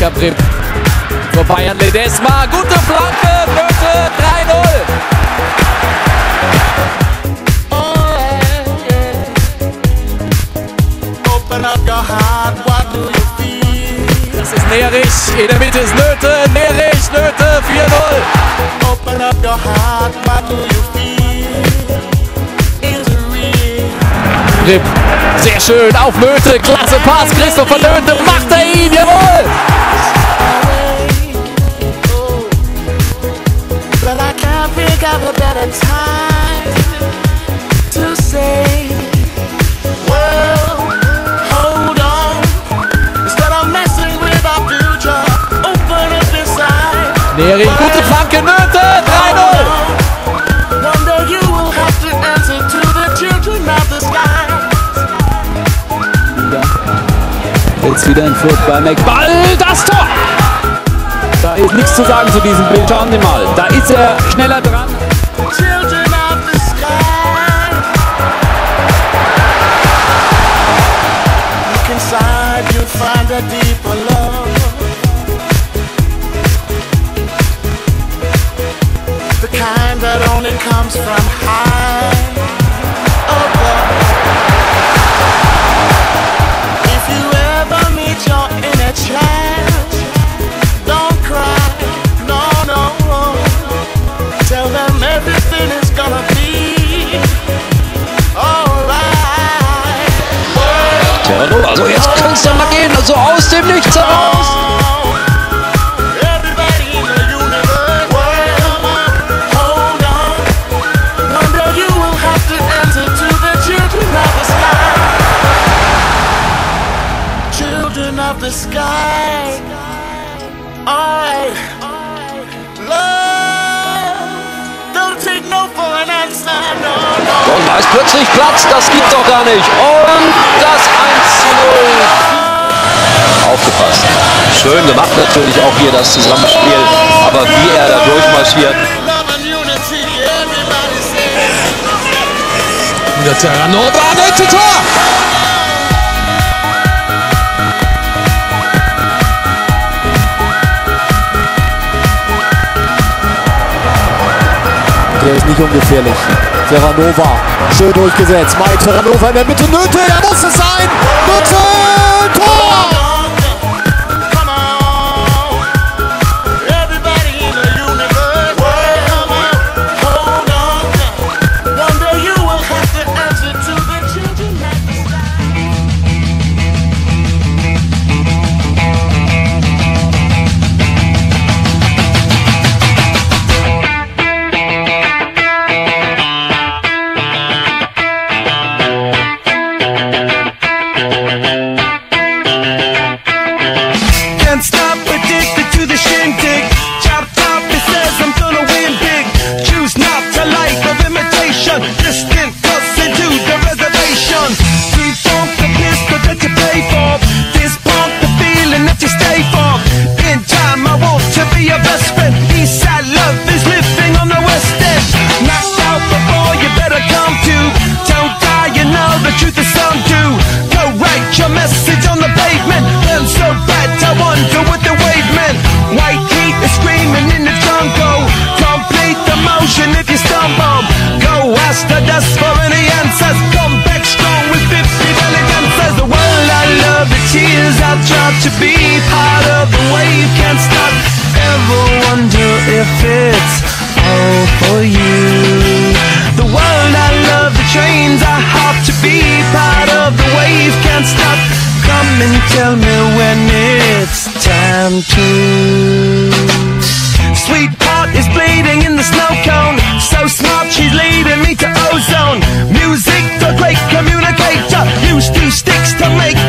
Becker Bremen. Für Bayern Ledesma. Gute Flanke. Nöte 3-0. Das ist Nerich. In der Mitte ist Nöte. Nerich. Nöte 4-0. Open up your heart. What do you feel? Is real? Rip. Sehr schön. Auf Nöte. Klasse Pass. Christopher Nöte. Macht er ihn. Jawohl. Neri, gute Flanke, Nöte, 3-0. Jetzt wieder in Fürth bei McBall, das Tor! Da ist nichts zu sagen zu diesem Bild. Schauen Sie mal, da ist er schneller dran. That only comes from Terrano, also jetzt könnte es dann mal gehen, also aus dem Nichts heraus. Everybody in da ist plötzlich Platz, das gibt doch gar nicht. Und das 1 zu 0. Aufgepasst. Schön gemacht natürlich auch hier das Zusammenspiel. Aber wie er da durchmarschiert. Der Terrano, Barnett, Tor! Der ist nicht ungefährlich. Terranova, schön durchgesetzt. Mai Terranova in der Mitte. Nöte, er muss es sein. Nöte, to be part of the wave. Can't stop Ever wonder if it's all for you. The world I love, the trains I hop To be part of the wave. Can't stop Come and tell me when it's time to. Sweetheart is bleeding in the snow cone. So smart she's leading me to ozone. Music the great communicator. Used two sticks to make